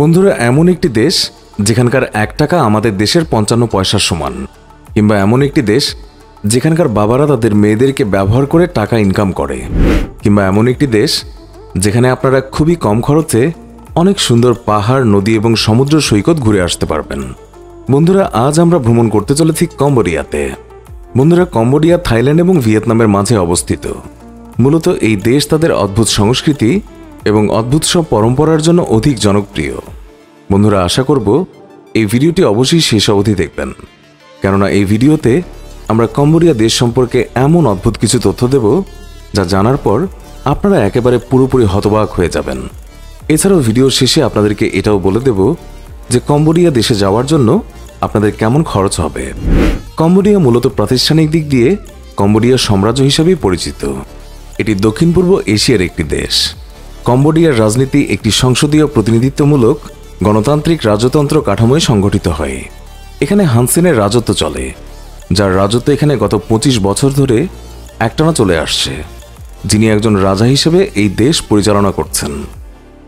বন্ধুরা, এমন একটি দেশ যেখানকার এক টাকা আমাদের দেশের পঞ্চান্ন পয়সার সমান, কিংবা এমন একটি দেশ যেখানকার বাবারা তাদের মেয়েদেরকে ব্যবহার করে টাকা ইনকাম করে, কিংবা এমন একটি দেশ যেখানে আপনারা খুবই কম খরচে অনেক সুন্দর পাহাড়, নদী এবং সমুদ্র সৈকত ঘুরে আসতে পারবেন। বন্ধুরা, আজ আমরা ভ্রমণ করতে চলেছি কম্বোডিয়াতে। বন্ধুরা, কম্বোডিয়া থাইল্যান্ড এবং ভিয়েতনামের মাঝে অবস্থিত। মূলত এই দেশ তাদের অদ্ভুত সংস্কৃতি এবং অদ্ভুত সব পরম্পরার জন্য অধিক জনপ্রিয়। বন্ধুরা, আশা করব এই ভিডিওটি অবশ্যই শেষ অবধি দেখবেন। কেননা এই ভিডিওতে আমরা কম্বোডিয়া দেশ সম্পর্কে এমন অদ্ভুত কিছু তথ্য দেব যা জানার পর আপনারা একেবারে পুরোপুরি হতবাক হয়ে যাবেন। এছাড়াও ভিডিওর শেষে আপনাদেরকে এটাও বলে দেব যে কম্বোডিয়া দেশে যাওয়ার জন্য আপনাদের কেমন খরচ হবে। কম্বোডিয়া মূলত প্রাতিষ্ঠানিক দিক দিয়ে কম্বোডিয়া সাম্রাজ্য হিসেবেই পরিচিত। এটি দক্ষিণ পূর্ব এশিয়ার একটি দেশ। কম্বোডিয়ার রাজনীতি একটি সংসদীয় প্রতিনিধিত্বমূলক, গণতান্ত্রিক রাজতন্ত্র কাঠামোয় সংগঠিত হয়। এখানে হানসেনের রাজত্ব চলে, যার রাজত্ব এখানে গত পঁচিশ বছর ধরে একটানা চলে আসছে। যিনি একজন রাজা হিসেবে এই দেশ পরিচালনা করছেন।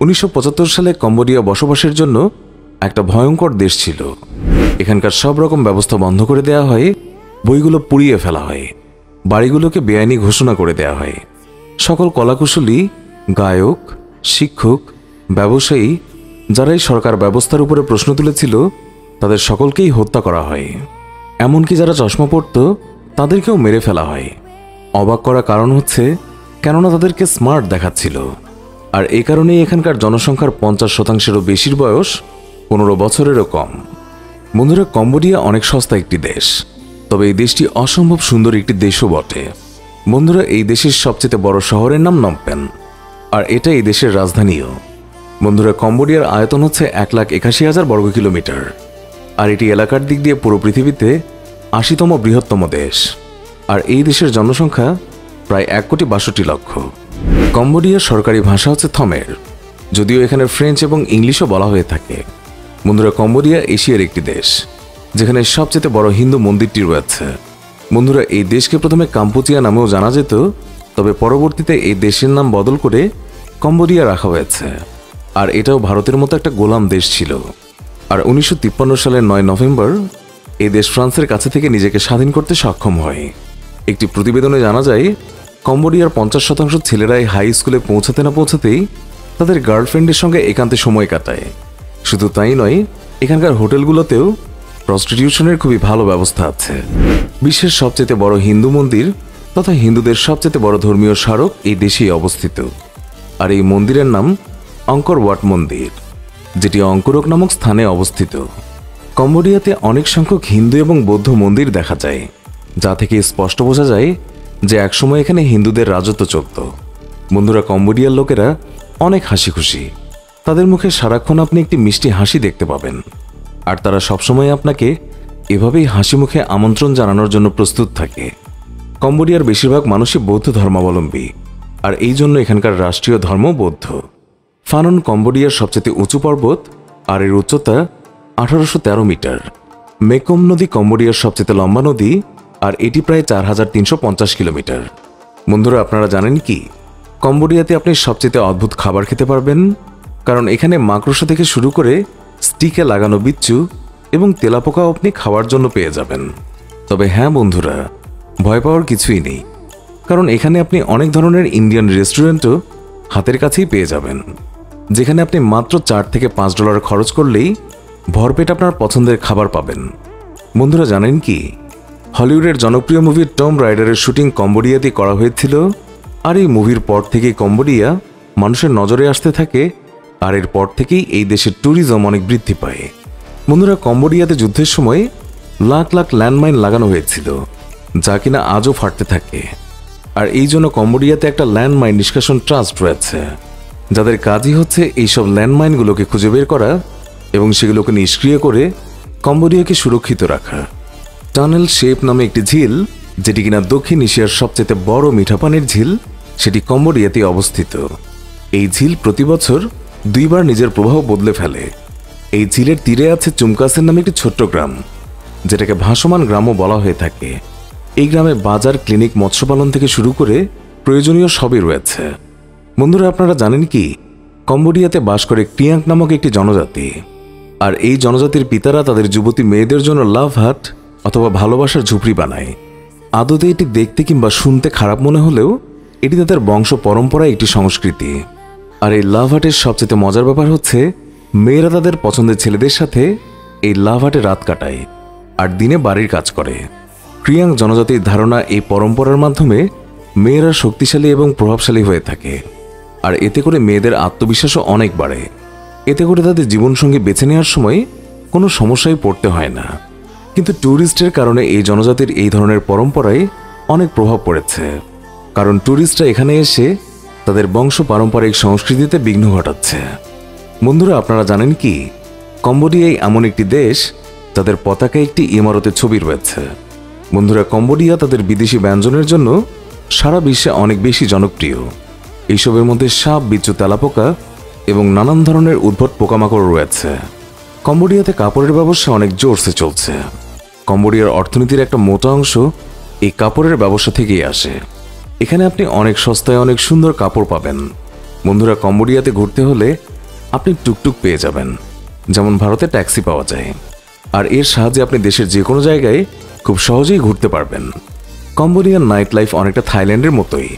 উনিশশো পঁচাত্তর সালে কম্বোডিয়া বসবাসের জন্য একটা ভয়ঙ্কর দেশ ছিল। এখানকার সব রকম ব্যবস্থা বন্ধ করে দেওয়া হয়, বইগুলো পুড়িয়ে ফেলা হয়, বাড়িগুলোকে বেআইনি ঘোষণা করে দেওয়া হয়। সকল কলাকুশলী, গায়ক, শিক্ষক, ব্যবসায়ী, যারাই সরকার ব্যবস্থার উপরে প্রশ্ন তুলেছিল, তাদের সকলকেই হত্যা করা হয়। এমনকি যারা চশমা পড়ত তাদেরকেও মেরে ফেলা হয়। অবাক করা কারণ হচ্ছে, কেননা তাদেরকে স্মার্ট দেখাচ্ছিল। আর এই কারণেই এখানকার জনসংখ্যার পঞ্চাশ শতাংশেরও বেশির বয়স পনেরো বছরেরও কম। বন্ধুরা, কম্বোডিয়া অনেক সস্তা একটি দেশ, তবে এই দেশটি অসম্ভব সুন্দর একটি দেশও বটে। বন্ধুরা, এই দেশের সবচেয়ে বড় শহরের নাম নমপেন আর এটা এই দেশের রাজধানীও। বন্ধুরা, কম্বোডিয়ার আয়তন হচ্ছে এক লাখ একাশি হাজার বর্গ কিলোমিটার, আর এটি এলাকার দিক দিয়ে পুরো পৃথিবীতে আশিতম বৃহত্তম দেশ। আর এই দেশের জনসংখ্যা প্রায় এক কোটি বাষট্টি লক্ষ। কম্বোডিয়ার সরকারি ভাষা হচ্ছে থমের, যদিও এখানে ফ্রেঞ্চ এবং ইংলিশও বলা হয়ে থাকে। বন্ধুরা, কম্বোডিয়া এশিয়ার একটি দেশ, যেখানে সবচেয়ে বড় হিন্দু মন্দিরটি রয়েছে। বন্ধুরা, এই দেশকে প্রথমে কাম্পুচিয়া নামেও জানা যেত, তবে পরবর্তীতে এই দেশের নাম বদল করে কম্বোডিয়া রাখা হয়েছে। আর এটাও ভারতের মতো একটা গোলাম দেশ ছিল। আর উনিশশো তিপ্পান্ন সালের নয় নভেম্বর, এই দেশ ফ্রান্সের কাছে থেকে নিজেকে স্বাধীন করতে সক্ষম হয়। একটি প্রতিবেদনে জানা যায় কম্বোডিয়ার পঞ্চাশ শতাংশ ছেলেরাই হাই স্কুলে পৌঁছাতে না পৌঁছাতেই তাদের গার্লফ্রেন্ডের সঙ্গে একান্তে সময় কাটায়। শুধু তাই নয়, এখানকার হোটেলগুলোতেও প্রস্টিটিউশনের খুবই ভালো ব্যবস্থা আছে। বিশ্বের সবচেয়ে বড় হিন্দু মন্দির তথা হিন্দুদের সবচেয়ে বড় ধর্মীয় স্মারক এই দেশেই অবস্থিত। আর এই মন্দিরের নাম অঙ্কর ওয়াট মন্দির, যেটি অঙ্কুরক নামক স্থানে অবস্থিত। কম্বোডিয়াতে অনেক সংখ্যক হিন্দু এবং বৌদ্ধ মন্দির দেখা যায়, যা থেকে স্পষ্ট বোঝা যায় যে একসময় এখানে হিন্দুদের রাজত্ব চলত। বন্ধুরা, কম্বোডিয়ার লোকেরা অনেক হাসি খুশি তাদের মুখে সারাক্ষণ আপনি একটি মিষ্টি হাসি দেখতে পাবেন। আর তারা সবসময় আপনাকে এভাবেই হাসি মুখে আমন্ত্রণ জানানোর জন্য প্রস্তুত থাকে। কম্বোডিয়ার বেশিরভাগ মানুষই বৌদ্ধ ধর্মাবলম্বী, আর এই জন্য এখানকার রাষ্ট্রীয় ধর্ম বৌদ্ধ। ফানন কম্বোডিয়ার সবচেয়ে উঁচু পর্বত, আর এর উচ্চতা আঠারোশো তেরো মিটার। মেকম নদী কম্বোডিয়ার সবচেয়ে লম্বা নদী আর এটি প্রায় চার হাজার তিনশো পঞ্চাশ কিলোমিটার। বন্ধুরা, আপনারা জানেন কি? কম্বোডিয়াতে আপনি সবচেয়ে অদ্ভুত খাবার খেতে পারবেন, কারণ এখানে মাকড়সা থেকে শুরু করে স্টিকে লাগানো বিচ্ছু এবং তেলাপোকাও আপনি খাওয়ার জন্য পেয়ে যাবেন। তবে হ্যাঁ বন্ধুরা, ভয় পাওয়ার কিছুই নেই, কারণ এখানে আপনি অনেক ধরনের ইন্ডিয়ান রেস্টুরেন্টও হাতের কাছেই পেয়ে যাবেন, যেখানে আপনি মাত্র চার থেকে পাঁচ ডলার খরচ করলেই ভরপেট আপনার পছন্দের খাবার পাবেন। বন্ধুরা, জানেন কি? হলিউডের জনপ্রিয় মুভি টম রাইডারের শুটিং কম্বোডিয়াতে করা হয়েছিল। আর এই মুভির পর থেকে কম্বোডিয়া মানুষের নজরে আসতে থাকে, আর এর পর থেকেই এই দেশের ট্যুরিজম অনেক বৃদ্ধি পায়। বন্ধুরা, কম্বোডিয়াতে যুদ্ধের সময় লাখ লাখ ল্যান্ডমাইন লাগানো হয়েছিল, যা কিনা আজও ফাটতে থাকে। আর এই জন্য কম্বোডিয়াতে একটা ল্যান্ডমাইন নিষ্কাশন ট্রাস্ট রয়েছে, যাদের কাজই হচ্ছে এইসব ল্যান্ডমাইনগুলোকে খুঁজে বের করা এবং সেগুলোকে নিষ্ক্রিয় করে কম্বোডিয়াকে সুরক্ষিত রাখা। টানেল শেপ নামে একটি ঝিল, যেটি কিনা দক্ষিণ এশিয়ার সবচেয়ে বড় মিঠা পানির ঝিল, সেটি কম্বোডিয়াতে অবস্থিত। এই ঝিল প্রতি বছর দুইবার নিজের প্রভাব বদলে ফেলে। এই ঝিলের তীরে আছে চুমকাসের নামে একটি ছোট্ট গ্রাম, যেটাকে ভাসমান গ্রামও বলা হয়ে থাকে। এই গ্রামে বাজার, ক্লিনিক মৎস্যপালন থেকে শুরু করে প্রয়োজনীয় সবই রয়েছে। বন্ধুরা, আপনারা জানেন কি? কম্বোডিয়াতে বাস করে ক্রিয়াঙ্ক নামক একটি জনজাতি। আর এই জনজাতির পিতারা তাদের যুবতী মেয়েদের জন্য লাভ হাট অথবা ভালোবাসার ঝুপড়ি বানায়। আদতে এটি দেখতে কিংবা শুনতে খারাপ মনে হলেও এটি তাদের বংশ পরম্পরায় একটি সংস্কৃতি। আর এই লাভ হাটের সবচেয়ে মজার ব্যাপার হচ্ছে, মেয়েরা তাদের পছন্দের ছেলেদের সাথে এই লাভ হাটে রাত কাটায় আর দিনে বাড়ির কাজ করে। ক্রিয়াং জনজাতির ধারণা এই পরম্পরার মাধ্যমে মেয়েরা শক্তিশালী এবং প্রভাবশালী হয়ে থাকে। আর এতে করে মেয়েদের আত্মবিশ্বাসও অনেক বাড়ে। এতে করে তাদের জীবনসঙ্গী বেছে নেওয়ার সময় কোনো সমস্যায় পড়তে হয় না। কিন্তু ট্যুরিস্টের কারণে এই জনজাতির এই ধরনের পরম্পরায় অনেক প্রভাব পড়েছে। কারণ ট্যুরিস্টরা এখানে এসে তাদের বংশ পারম্পরিক সংস্কৃতিতে বিঘ্ন ঘটাচ্ছে। বন্ধুরা, আপনারা জানেন কি? কম্বোডিয়াই এমন একটি দেশ, তাদের পতাকায় একটি ইমারতের ছবি রয়েছে। বন্ধুরা, কম্বোডিয়া তাদের বিদেশি ব্যঞ্জনের জন্য সারা বিশ্বে অনেক বেশি জনপ্রিয়। এইসবের মধ্যে সাপ, বিচ্ছু, তেলাপোকা এবং নানান ধরনের উদ্ভট পোকামাকড় রয়েছে। কম্বোডিয়াতে কাপড়ের ব্যবসা অনেক জোরসে চলছে। কম্বোডিয়ার অর্থনীতির একটা মোটা অংশ এই কাপড়ের ব্যবসা থেকেই আসে। এখানে আপনি অনেক সস্তায় অনেক সুন্দর কাপড় পাবেন। বন্ধুরা, কম্বোডিয়াতে ঘুরতে হলে আপনি টুকটুক পেয়ে যাবেন। যেমন ভারতে ট্যাক্সি পাওয়া যায়। আর এর সাহায্যে আপনি দেশের যে কোনো জায়গায় খুব সহজেই ঘুরতে পারবেন। কম্বোডিয়ান নাইট লাইফ অনেকটা থাইল্যান্ডের মতোই,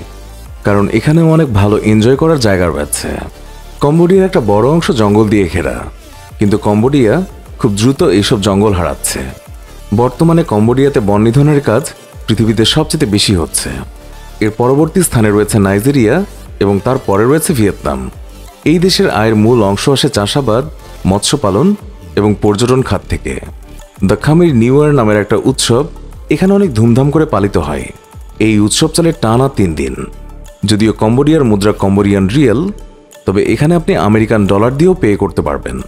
কারণ এখানেও অনেক ভালো এনজয় করার জায়গা রয়েছে। কম্বোডিয়ার একটা বড় অংশ জঙ্গল দিয়ে ঘেরা, কিন্তু কম্বোডিয়া খুব দ্রুত এইসব জঙ্গল হারাচ্ছে। বর্তমানে কম্বোডিয়াতে বন নিধনের কাজ পৃথিবীতে সবচেয়ে বেশি হচ্ছে। এর পরবর্তী স্থানে রয়েছে নাইজেরিয়া এবং তার পরে রয়েছে ভিয়েতনাম। এই দেশের আয়ের মূল অংশ আসে চাষাবাদ, মৎস্য পালন এবং পর্যটন খাত থেকে। দ্য খামির নিউ ইয়ার নামের একটা উৎসব এখানে অনেক ধুমধাম করে পালিত হয়। এই উৎসব চলে টানা তিন দিন। যদিও কম্বোডিয়ার মুদ্রা কম্বোডিয়ান রিয়েল, তবে এখানে আপনি আমেরিকান ডলার দিয়েও পে করতে পারবেন।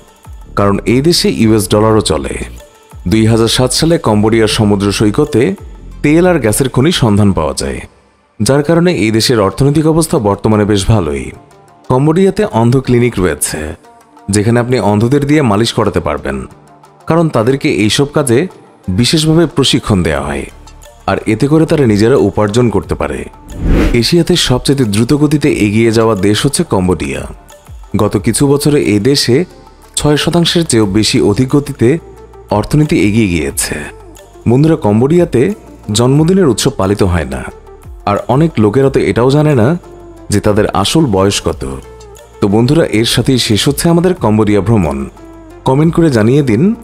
কারণ এই দেশে ইউএস ডলারও চলে। দুই হাজার সাত সালে কম্বোডিয়ার সমুদ্র সৈকতে তেল আর গ্যাসের খনি সন্ধান পাওয়া যায়। যার কারণে এই দেশের অর্থনৈতিক অবস্থা বর্তমানে বেশ ভালোই। কম্বোডিয়াতে অন্ধ ক্লিনিক রয়েছে, যেখানে আপনি অন্ধদের দিয়ে মালিশ করাতে পারবেন। কারণ তাদেরকে এইসব কাজে বিশেষভাবে প্রশিক্ষণ দেওয়া হয়, আর এতে করে তারা নিজেরা উপার্জন করতে পারে। এশিয়াতে সবচেয়ে দ্রুতগতিতে এগিয়ে যাওয়া দেশ হচ্ছে কম্বোডিয়া। গত কিছু বছরে এই দেশে ছয় শতাংশের চেয়েও বেশি অধিক গতিতে অর্থনীতি এগিয়ে গিয়েছে। বন্ধুরা, কম্বোডিয়াতে জন্মদিনের উৎসব পালিত হয় না। আর অনেক লোকেরা তো এটাও জানে না যে তাদের আসল বয়স কত। তো বন্ধুরা, এর সাথেই শেষ হচ্ছে আমাদের কম্বোডিয়া ভ্রমণ। কমেন্ট করে জানিয়ে দিন,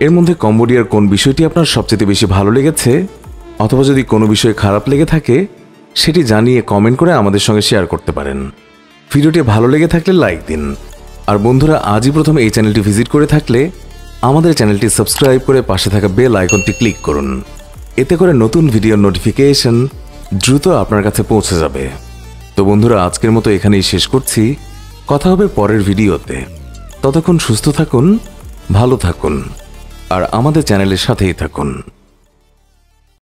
এর মধ্যে কম্বোডিয়ার কোন বিষয়টি আপনার সবচেয়ে বেশি ভালো লেগেছে? অথবা যদি কোনো বিষয় খারাপ লেগে থাকে, সেটি জানিয়ে কমেন্ট করে আমাদের সঙ্গে শেয়ার করতে পারেন। ভিডিওটি ভালো লেগে থাকলে লাইক দিন। আর বন্ধুরা, আজই প্রথম এই চ্যানেলটি ভিজিট করে থাকলে আমাদের চ্যানেলটি সাবস্ক্রাইব করে পাশে থাকা বেল আইকনটি ক্লিক করুন। এতে করে নতুন ভিডিওর নোটিফিকেশন দ্রুত আপনার কাছে পৌঁছে যাবে। তো বন্ধুরা, আজকের মতো এখানেই শেষ করছি। কথা হবে পরের ভিডিওতে। ততক্ষণ সুস্থ থাকুন, ভালো থাকুন, আর আমাদের চ্যানেলের সাথেই থাকুন।